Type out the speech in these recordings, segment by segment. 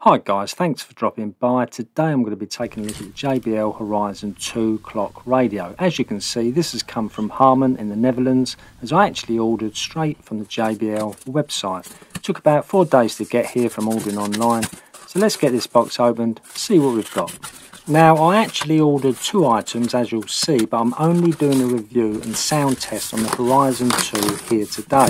Hi guys, thanks for dropping by. Today I'm going to be taking a look at the JBL Horizon 2 clock radio. As you can see, this has come from Harman in the Netherlands, as I actually ordered straight from the JBL website. It took about four days to get here from ordering online, so let's get this box opened, see what we've got. Now, I actually ordered two items, as you'll see, but I'm only doing a review and sound test on the Horizon 2 here today.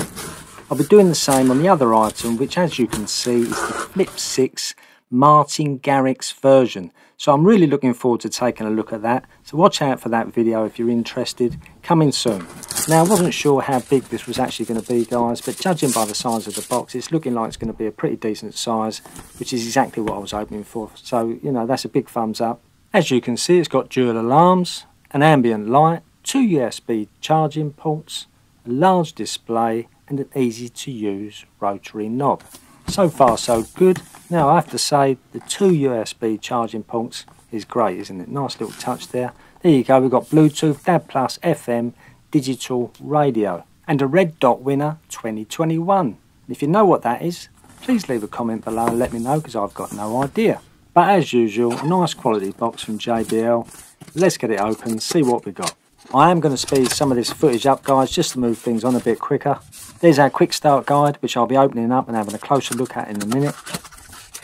I'll be doing the same on the other item, which as you can see is the Flip 6 Martin Garrix version. So I'm really looking forward to taking a look at that. So watch out for that video if you're interested. Coming soon. Now I wasn't sure how big this was actually going to be guys, but judging by the size of the box, it's looking like it's going to be a pretty decent size, which is exactly what I was hoping for. So, you know, that's a big thumbs up. As you can see, it's got dual alarms, an ambient light, two USB charging ports, a large display, and an easy to use rotary knob. So far so good. Now I have to say the two USB charging ports is great isn't it? Nice little touch there. There you go, we've got Bluetooth, DAB+, FM, digital radio and a red dot winner 2021. If you know what that is, please leave a comment below and let me know because I've got no idea. But as usual, nice quality box from JBL. Let's get it open, see what we got. I am going to speed some of this footage up guys just to move things on a bit quicker. There's our quick start guide which I'll be opening up and having a closer look at in a minute.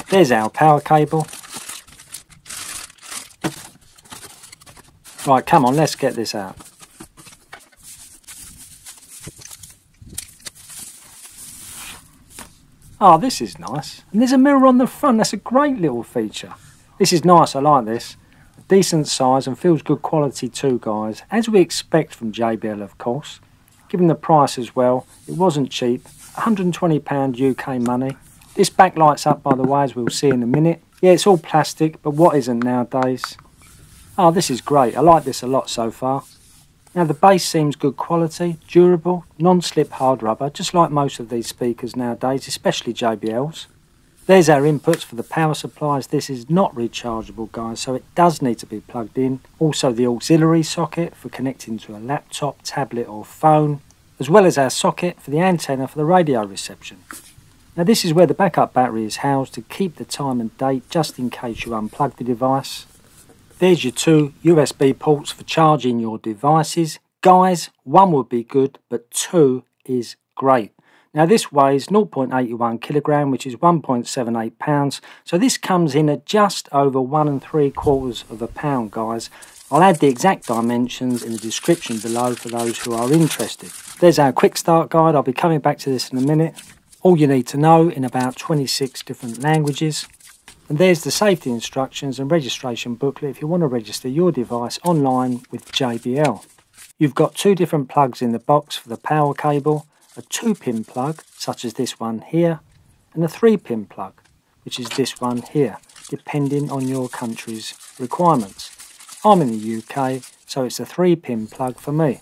There's our power cable. Right come on let's get this out. Oh this is nice. And there's a mirror on the front, that's a great little feature. This is nice, I like this decent size and feels good quality too guys as we expect from JBL of course given the price as well it wasn't cheap. 120 pound UK money. This backlights up by the way as we'll see in a minute. Yeah it's all plastic but what isn't nowadays? Oh this is great. I like this a lot so far. Now the base seems good quality durable non-slip hard rubber just like most of these speakers nowadays especially JBL's there's our inputs for the power supplies. This is not rechargeable, guys, so it does need to be plugged in. Also the auxiliary socket for connecting to a laptop, tablet or phone, as well as our socket for the antenna for the radio reception. Now this is where the backup battery is housed to keep the time and date just in case you unplug the device. There's your two USB ports for charging your devices. Guys, one would be good, but two is great. Now this weighs 0.81 kilogram, which is 1.78 pounds. So this comes in at just over one and three quarters of a pound, guys. I'll add the exact dimensions in the description below for those who are interested. There's our quick start guide. I'll be coming back to this in a minute. All you need to know in about 26 different languages. And there's the safety instructions and registration booklet if you want to register your device online with JBL. You've got two different plugs in the box for the power cable a 2 pin plug, such as this one here, and a 3 pin plug, which is this one here, depending on your country's requirements. I'm in the UK, so it's a 3 pin plug for me.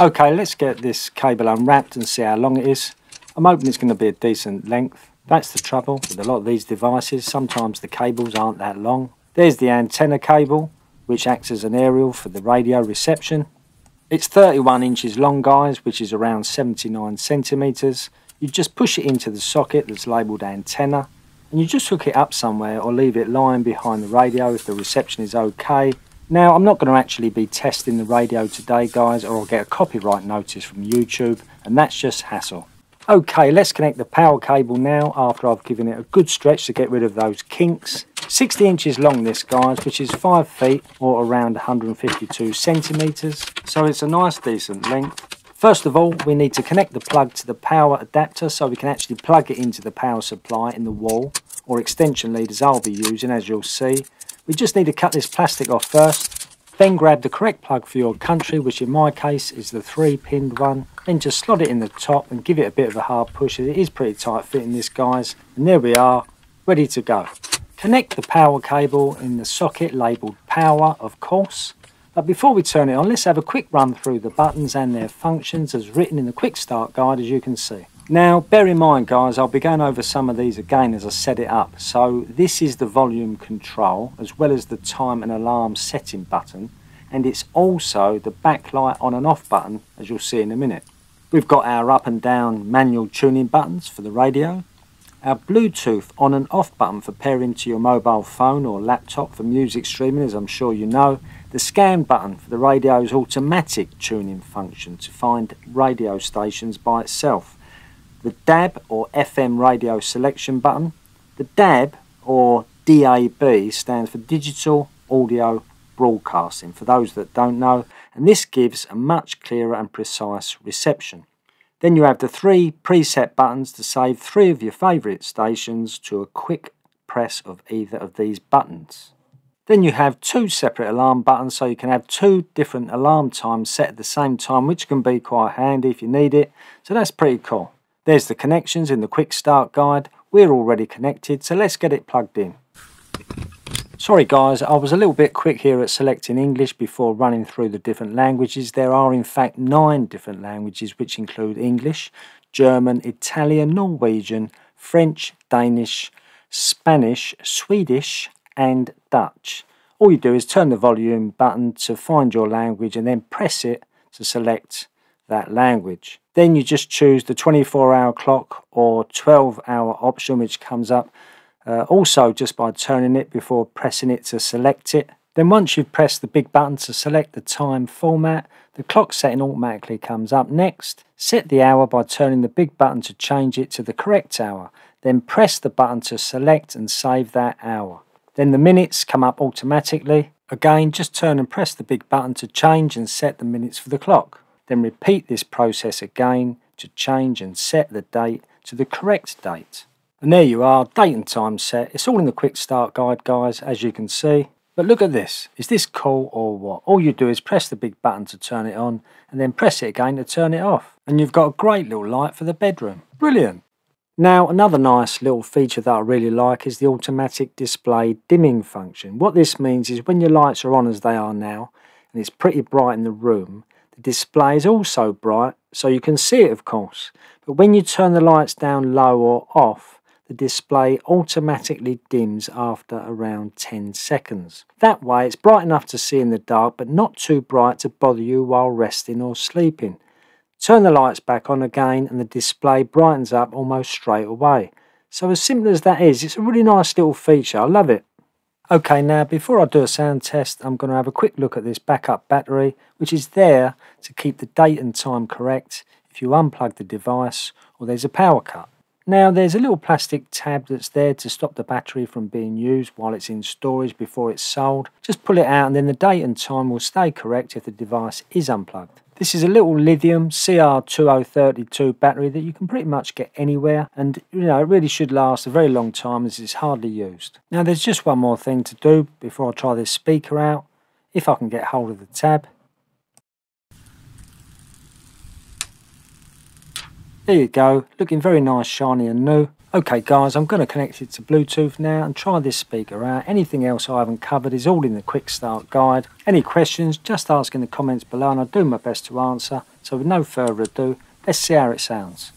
Okay, let's get this cable unwrapped and see how long it is. I'm hoping it's going to be a decent length. That's the trouble with a lot of these devices. Sometimes the cables aren't that long. There's the antenna cable, which acts as an aerial for the radio reception. It's 31 inches long guys, which is around 79 centimetres. You just push it into the socket that's labelled antenna and you just hook it up somewhere or leave it lying behind the radio if the reception is okay. Now I'm not going to actually be testing the radio today guys or I'll get a copyright notice from YouTube and that's just hassle. Okay, let's connect the power cable now after I've given it a good stretch to get rid of those kinks. 60 inches long this guys, which is 5 feet or around 152 centimetres. So it's a nice decent length. First of all, we need to connect the plug to the power adapter so we can actually plug it into the power supply in the wall or extension lead as I'll be using as you'll see. We just need to cut this plastic off first then grab the correct plug for your country, which in my case is the three pinned one. Then just slot it in the top and give it a bit of a hard push. It is pretty tight fitting this guys. And there we are, ready to go. Connect the power cable in the socket labelled power of course. But before we turn it on, let's have a quick run through the buttons and their functions as written in the quick start guide as you can see. Now, bear in mind, guys, I'll be going over some of these again as I set it up. So this is the volume control, as well as the time and alarm setting button. And it's also the backlight on and off button, as you'll see in a minute. We've got our up and down manual tuning buttons for the radio. Our Bluetooth on and off button for pairing to your mobile phone or laptop for music streaming, as I'm sure you know, the scan button for the radio's automatic tuning function to find radio stations by itself, the DAB or FM radio selection button, the DAB or DAB stands for Digital Audio Broadcasting for those that don't know, and this gives a much clearer and precise reception. Then you have the three preset buttons to save three of your favourite stations to a quick press of either of these buttons. Then you have two separate alarm buttons so you can have two different alarm times set at the same time which can be quite handy if you need it. So that's pretty cool. There's the connections in the quick start guide. We're already connected so let's get it plugged in. Sorry guys, I was a little bit quick here at selecting English before running through the different languages. There are in fact nine different languages which include English, German, Italian, Norwegian, French, Danish, Spanish, Swedish and Dutch. All you do is turn the volume button to find your language and then press it to select that language. Then you just choose the 24 hour clock or 12 hour option which comes up uh, also just by turning it before pressing it to select it. Then once you've pressed the big button to select the time format, the clock setting automatically comes up next. Set the hour by turning the big button to change it to the correct hour. Then press the button to select and save that hour. Then the minutes come up automatically. Again, just turn and press the big button to change and set the minutes for the clock. Then repeat this process again to change and set the date to the correct date. And there you are, date and time set. It's all in the quick start guide, guys, as you can see. But look at this. Is this cool or what? All you do is press the big button to turn it on and then press it again to turn it off. And you've got a great little light for the bedroom. Brilliant. Now, another nice little feature that I really like is the automatic display dimming function. What this means is when your lights are on as they are now, and it's pretty bright in the room, the display is also bright, so you can see it of course. But when you turn the lights down low or off, the display automatically dims after around 10 seconds. That way it's bright enough to see in the dark but not too bright to bother you while resting or sleeping. Turn the lights back on again and the display brightens up almost straight away. So as simple as that is, it's a really nice little feature, I love it. Okay, now before I do a sound test, I'm going to have a quick look at this backup battery, which is there to keep the date and time correct if you unplug the device or there's a power cut. Now there's a little plastic tab that's there to stop the battery from being used while it's in storage before it's sold. Just pull it out and then the date and time will stay correct if the device is unplugged. This is a little lithium CR2032 battery that you can pretty much get anywhere and you know it really should last a very long time as it's hardly used. Now there's just one more thing to do before I try this speaker out. If I can get hold of the tab, There you go, looking very nice, shiny and new. Okay guys, I'm going to connect it to Bluetooth now and try this speaker out. Anything else I haven't covered is all in the quick start guide. Any questions, just ask in the comments below and I'll do my best to answer. So with no further ado, let's see how it sounds.